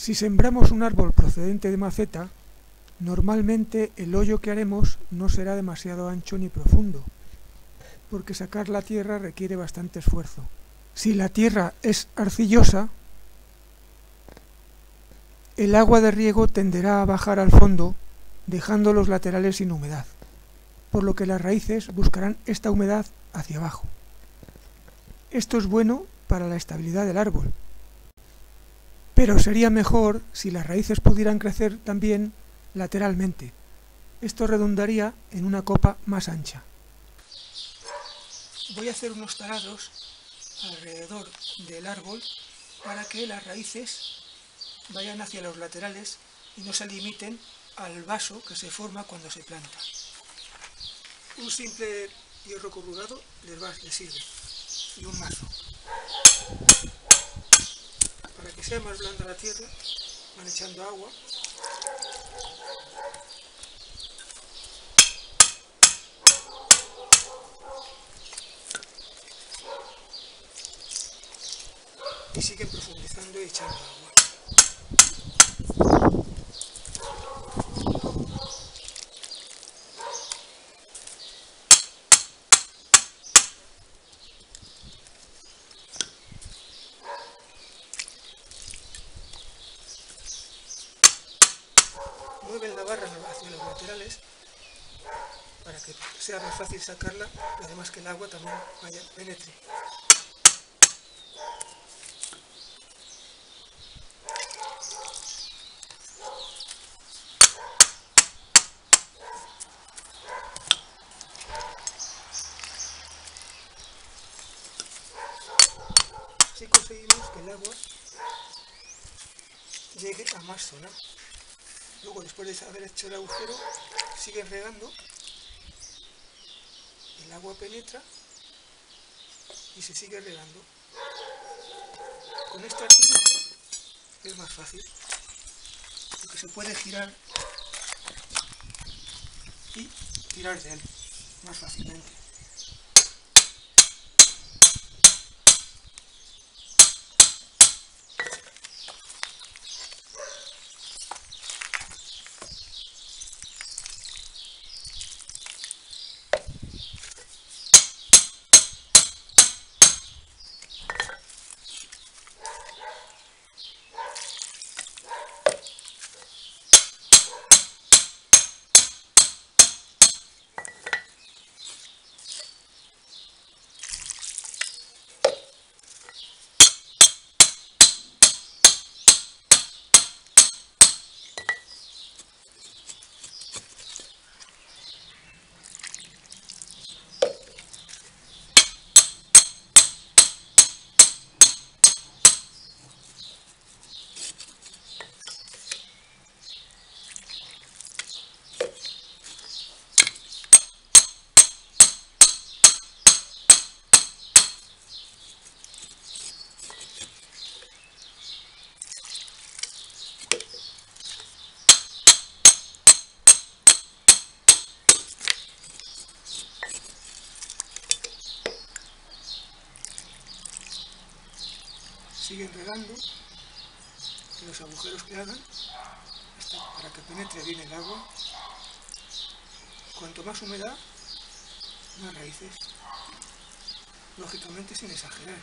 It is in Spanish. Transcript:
Si sembramos un árbol procedente de maceta, normalmente el hoyo que haremos no será demasiado ancho ni profundo, porque sacar la tierra requiere bastante esfuerzo. Si la tierra es arcillosa, el agua de riego tenderá a bajar al fondo, dejando los laterales sin humedad, por lo que las raíces buscarán esta humedad hacia abajo. Esto es bueno para la estabilidad del árbol, pero sería mejor si las raíces pudieran crecer también lateralmente. Esto redundaría en una copa más ancha. Voy a hacer unos taladros alrededor del árbol para que las raíces vayan hacia los laterales y no se limiten al vaso que se forma cuando se planta. Un simple hierro corrugado les, va, les sirve y un mazo sea más blanda la tierra, van echando agua. Y siguen profundizando y echando agua. Mueven la barra hacia los laterales para que sea más fácil sacarla y además que el agua también vaya penetre. Así conseguimos que el agua llegue a más zona. Luego, después de haber hecho el agujero, siguen regando, el agua penetra y se sigue regando. Con este artilugio es más fácil, porque se puede girar y tirar de él más fácilmente. Siguen regando en los agujeros que hagan para que penetre bien el agua. Cuanto más humedad, más raíces. Lógicamente sin exagerar.